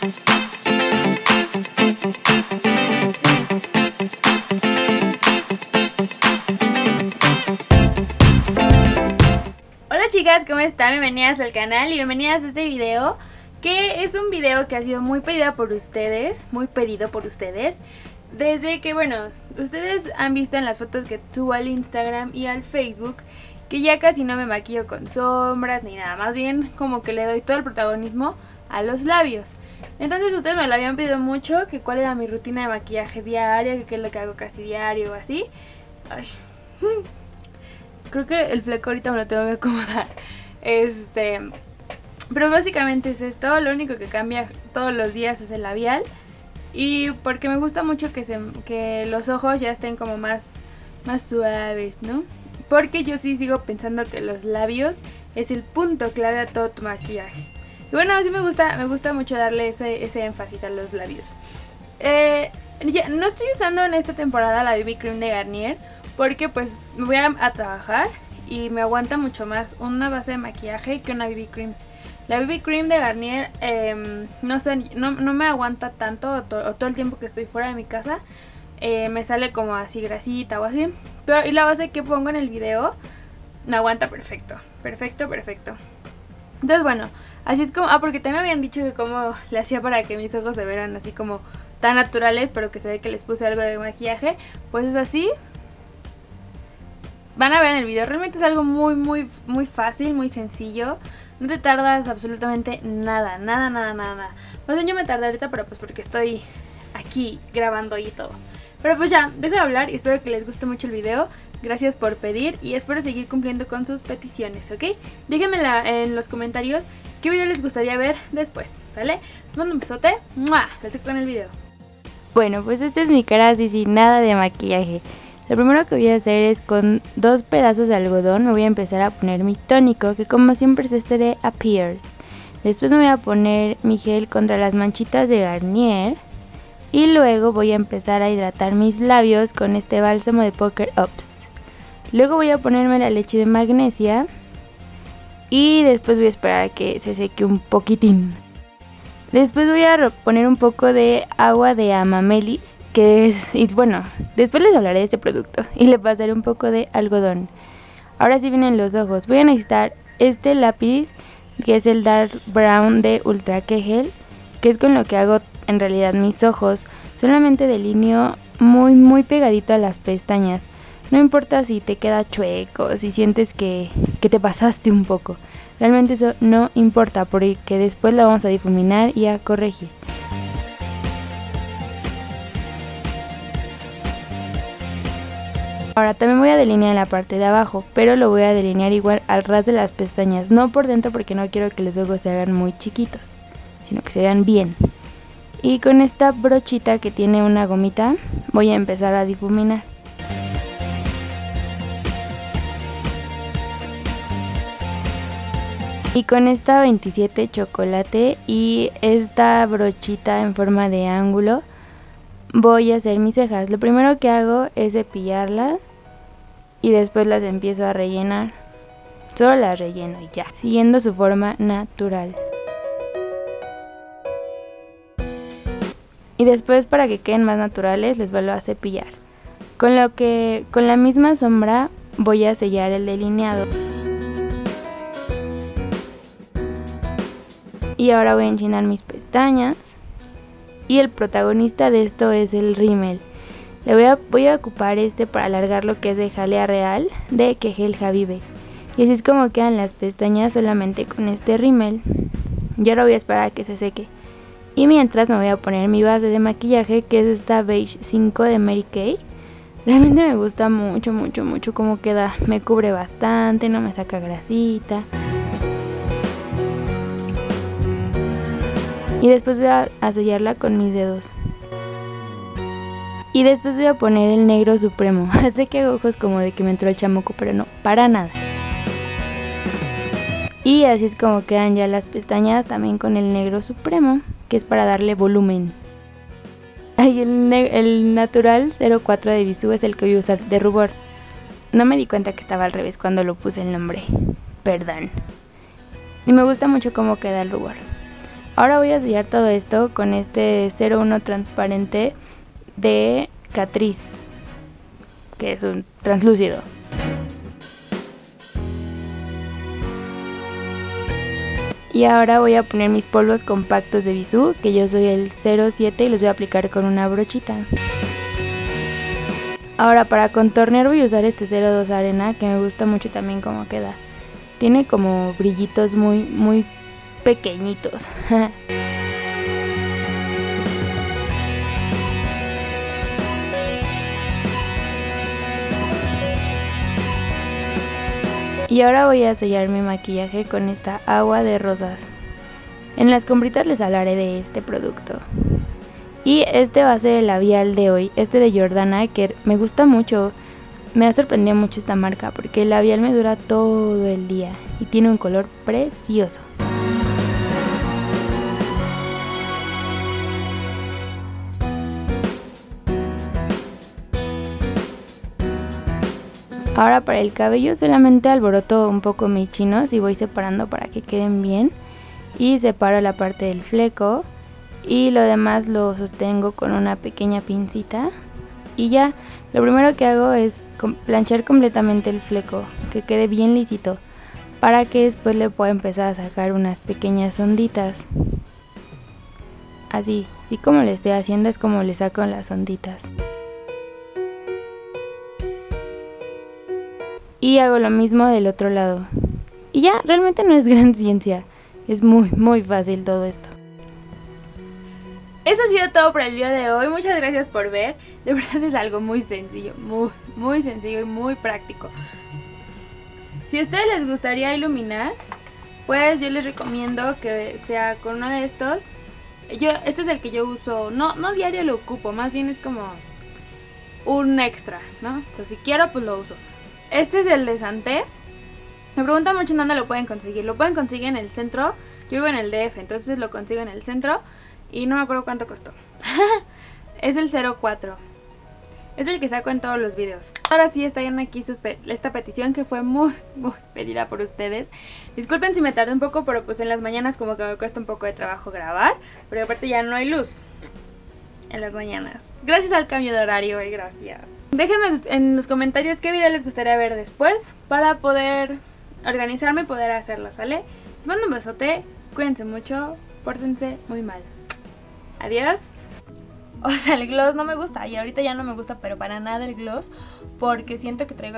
Hola chicas, ¿cómo están? Bienvenidas al canal y bienvenidas a este video que es un video que ha sido muy pedido por ustedes, muy pedido por ustedes desde que, bueno, ustedes han visto en las fotos que subo al Instagram y al Facebook que ya casi no me maquillo con sombras ni nada, más bien como que le doy todo el protagonismo a los labios. Entonces ustedes me lo habían pedido mucho, que cuál era mi rutina de maquillaje diaria, que qué es lo que hago casi diario o así. Ay. Creo que el fleco ahorita me lo tengo que acomodar. Este, pero básicamente es esto, lo único que cambia todos los días es el labial. Y porque me gusta mucho que, se, que los ojos ya estén como más, más suaves, ¿no? Porque yo sí sigo pensando que los labios es el punto clave a todo tu maquillaje. Y bueno, sí me gusta, me gusta mucho darle ese, ese énfasis a los labios. Eh, ya, no estoy usando en esta temporada la BB Cream de Garnier porque pues voy a, trabajar y me aguanta mucho más una base de maquillaje que una BB Cream. La BB Cream de Garnier, eh, no sé, no, no, me aguanta tanto o, to, o, todo el tiempo que estoy fuera de mi casa. Eh, me sale como así grasita o así. Pero y la base que pongo en el video me aguanta perfecto. Perfecto, perfecto. Entonces bueno, así es como... Ah, porque también habían dicho que como le hacía para que mis ojos se vieran así como tan naturales, pero que se ve que les puse algo de maquillaje. Pues es así. Van a ver en el video. Realmente es algo muy, muy, muy fácil, muy sencillo. No te tardas absolutamente nada, nada, nada, nada, nada. Más yo me tardé ahorita, pero pues porque estoy aquí grabando y todo. Pero pues ya, dejo de hablar y espero que les guste mucho el video. Gracias por pedir y espero seguir cumpliendo con sus peticiones, ¿ok? Déjenme en los comentarios qué video les gustaría ver después, ¿sale? Les mando un besote, ¡mua! Les dejo con el video. Bueno, pues esta es mi cara así sin nada de maquillaje. Lo primero que voy a hacer es con dos pedazos de algodón me voy a empezar a poner mi tónico, que como siempre es este de Appears. Después me voy a poner mi gel contra las manchitas de Garnier. Y luego voy a empezar a hidratar mis labios con este bálsamo de Poker Ups. Luego voy a ponerme la leche de magnesia. Y después voy a esperar a que se seque un poquitín. Después voy a poner un poco de agua de amamelis que es, y bueno, después les hablaré de este producto y le pasaré un poco de algodón. Ahora sí vienen los ojos. Voy a necesitar este lápiz que es el Dark Brown de Ultra Kegel, que es con lo que hago en realidad mis ojos. Solamente delineo muy muy pegadito a las pestañas. No importa si te queda chueco, si sientes que, que te pasaste un poco. Realmente eso no importa porque después la vamos a difuminar y a corregir. Ahora también voy a delinear la parte de abajo, pero lo voy a delinear igual al ras de las pestañas, no por dentro porque no quiero que los ojos se hagan muy chiquitos, sino que se vean bien. Y con esta brochita que tiene una gomita voy a empezar a difuminar. Y con esta 27 chocolate y esta brochita en forma de ángulo voy a hacer mis cejas. Lo primero que hago es cepillarlas y después las empiezo a rellenar. Solo las relleno y ya, siguiendo su forma natural. Y después para que queden más naturales les vuelvo a cepillar. Con lo que con la misma sombra voy a sellar el delineado. Y ahora voy a enchinar mis pestañas. Y el protagonista de esto es el rímel. Le voy a, voy a ocupar este para alargar lo que es de jalea real de Kegel Javibe. Y así es como quedan las pestañas solamente con este rímel. Y ahora voy a esperar a que se seque. Y mientras me voy a poner mi base de maquillaje que es esta Beige 5 de Mary Kay. Realmente me gusta mucho, mucho, mucho cómo queda. Me cubre bastante, no me saca grasita. Y después voy a, sellarla con mis dedos. Y después voy a poner el negro supremo. sé que hago ojos como de que me entró el chamuco, pero no, para nada. Y así es como quedan ya las pestañas también con el negro supremo, que es para darle volumen. El, el natural 04 de Bisú es el que voy a usar de rubor. No me di cuenta que estaba al revés cuando lo puse el nombre. Perdón. Y me gusta mucho cómo queda el rubor. Ahora voy a sellar todo esto con este 01 transparente de Catrice, que es un translúcido. Y ahora voy a poner mis polvos compactos de Bisú, que yo soy el 07 y los voy a aplicar con una brochita. Ahora para contornear voy a usar este 02 arena, que me gusta mucho también cómo queda. Tiene como brillitos muy, muy pequeñitos. Y ahora voy a sellar mi maquillaje con esta agua de rosas. En las compritas les hablaré de este producto. Y este va a ser el labial de hoy, este de Jordana, que me gusta mucho. Me ha sorprendido mucho esta marca porque el labial me dura todo el día y tiene un color precioso. Ahora para el cabello solamente alboroto un poco mis chinos y voy separando para que queden bien. Y separo la parte del fleco y lo demás lo sostengo con una pequeña pincita. Y ya, lo primero que hago es planchar completamente el fleco, que quede bien lisito, para que después le pueda empezar a sacar unas pequeñas onditas. Así, así como le estoy haciendo es como le saco las onditas. Y hago lo mismo del otro lado. Y ya, realmente no es gran ciencia, es muy, muy fácil todo esto. Eso ha sido todo por el día de hoy, muchas gracias por ver, de verdad es algo muy sencillo, muy, muy sencillo y muy práctico. Si a ustedes les gustaría iluminar, pues yo les recomiendo que sea con uno de estos. Yo, este es el que yo uso, no, no diario lo ocupo, más bien es como un extra, ¿no? O si quiero pues lo uso. Este es el de Santé. Me preguntan mucho en dónde lo pueden conseguir. Lo pueden conseguir en el centro. Yo vivo en el DF, entonces lo consigo en el centro. Y no me acuerdo cuánto costó. es el 04. Es el que saco en todos los videos. Ahora sí está aquí esta petición que fue muy, muy pedida por ustedes. Disculpen si me tardé un poco, pero pues en las mañanas como que me cuesta un poco de trabajo grabar. Pero aparte ya no hay luz en las mañanas. Gracias al cambio de horario y gracias. Déjenme en los comentarios qué video les gustaría ver después para poder organizarme y poder hacerlo, ¿sale? Les mando un besote, cuídense mucho, pórtense muy mal. Adiós. O sea, el gloss no me gusta y ahorita ya no me gusta, pero para nada el gloss porque siento que traigo